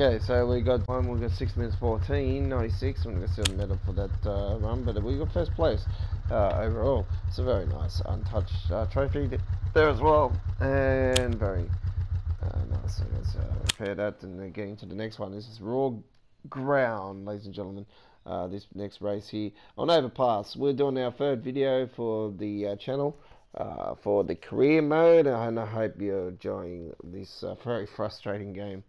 Okay, so we got one, we got 6 minutes 14, 96, I'm going to see a medal for that uh, run, but we got first place uh, overall. It's a very nice untouched uh, trophy there as well, and very uh, nice. Let's uh, repair that and then getting to the next one. This is Raw Ground, ladies and gentlemen. Uh, this next race here on Overpass. We're doing our third video for the channel. For the career mode and I hope you're enjoying this very frustrating game.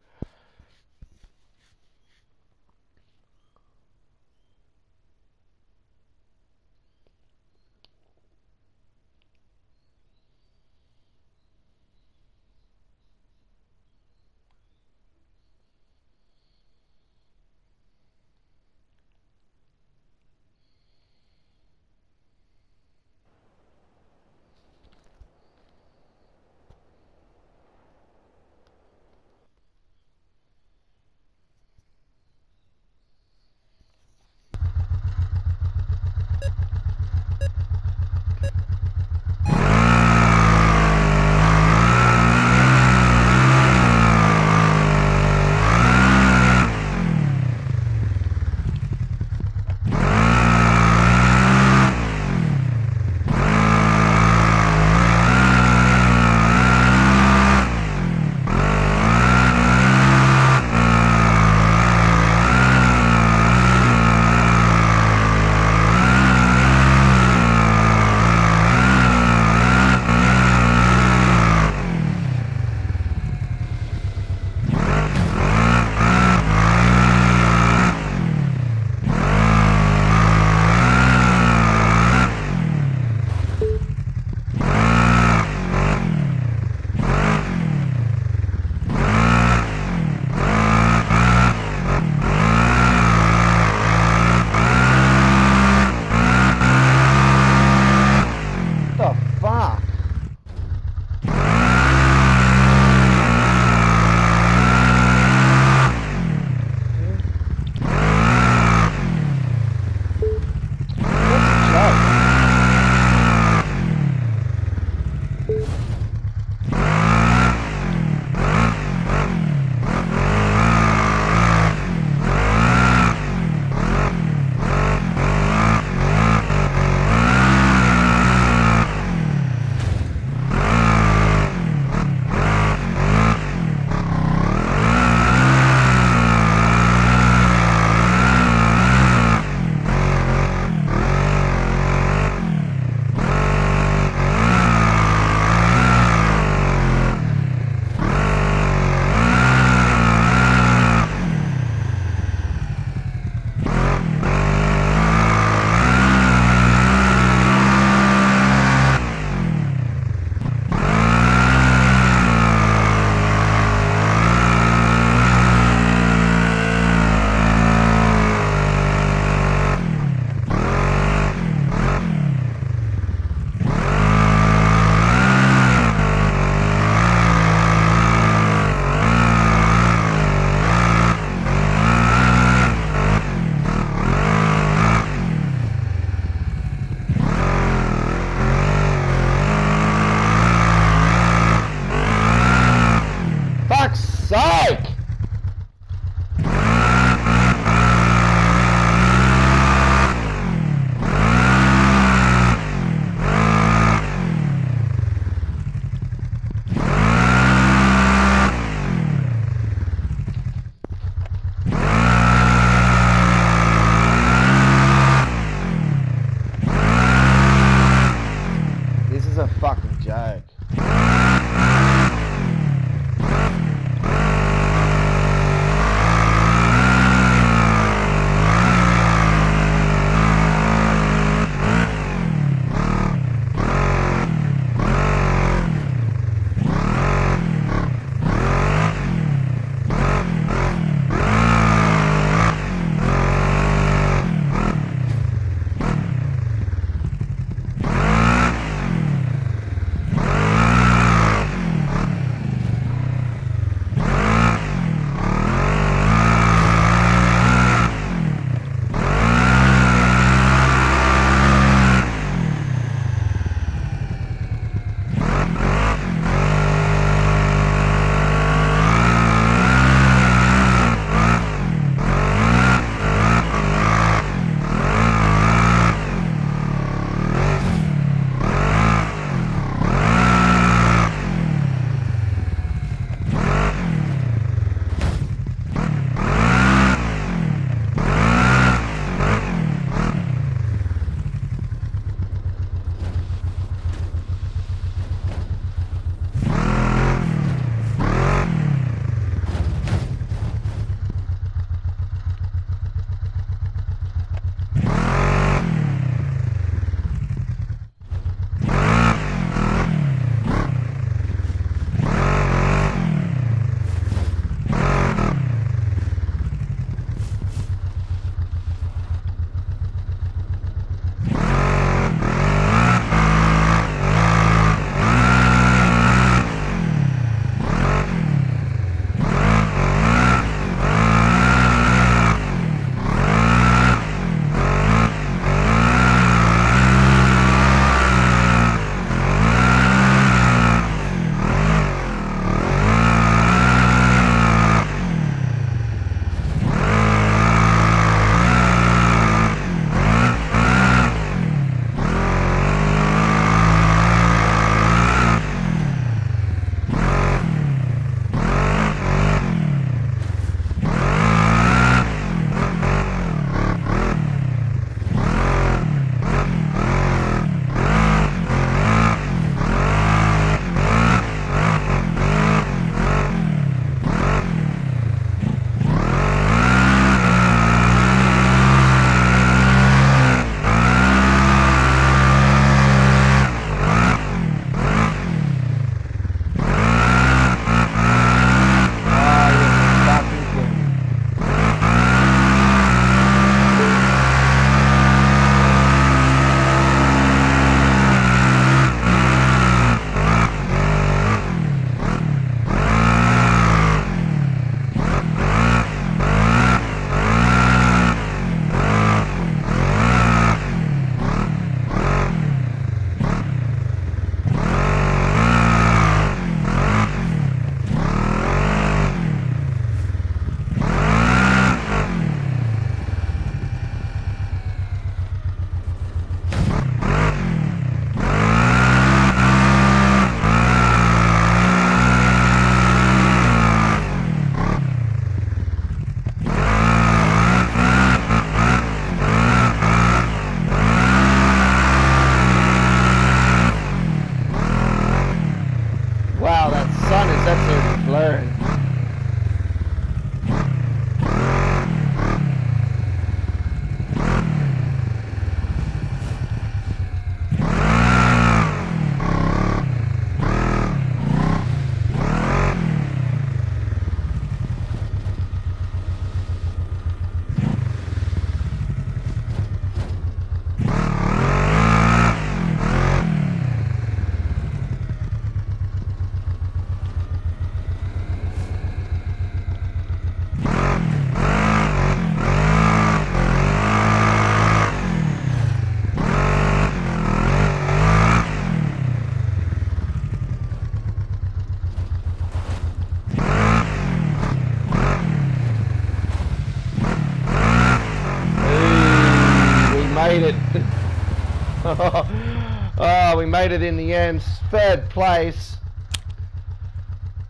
Made it in the end. Third place.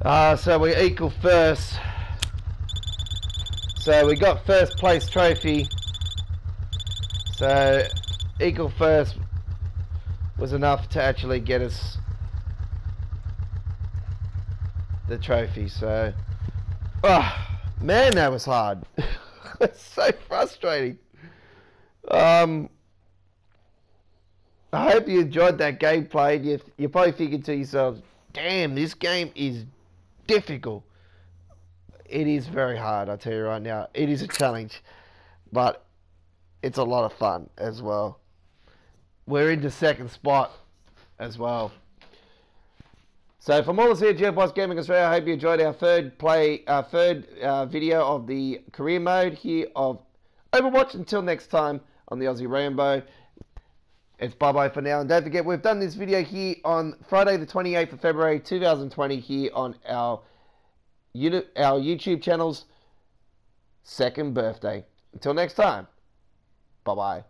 Uh, so we equal first. So we got first place trophy. So equal first was enough to actually get us the trophy. So, oh, man, that was hard. it's so frustrating. Um, I hope you enjoyed that gameplay. You, you're probably thinking to yourselves, damn, this game is difficult. It is very hard, I tell you right now. It is a challenge, but it's a lot of fun as well. We're in the second spot as well. So from all of us here at GeoBoss Gaming Australia, I hope you enjoyed our third play, uh, third uh, video of the career mode here of Overwatch. Until next time on the Aussie Rainbow. It's bye bye for now. And don't forget, we've done this video here on Friday, the 28th of February 2020, here on our, our YouTube channel's second birthday. Until next time, bye bye.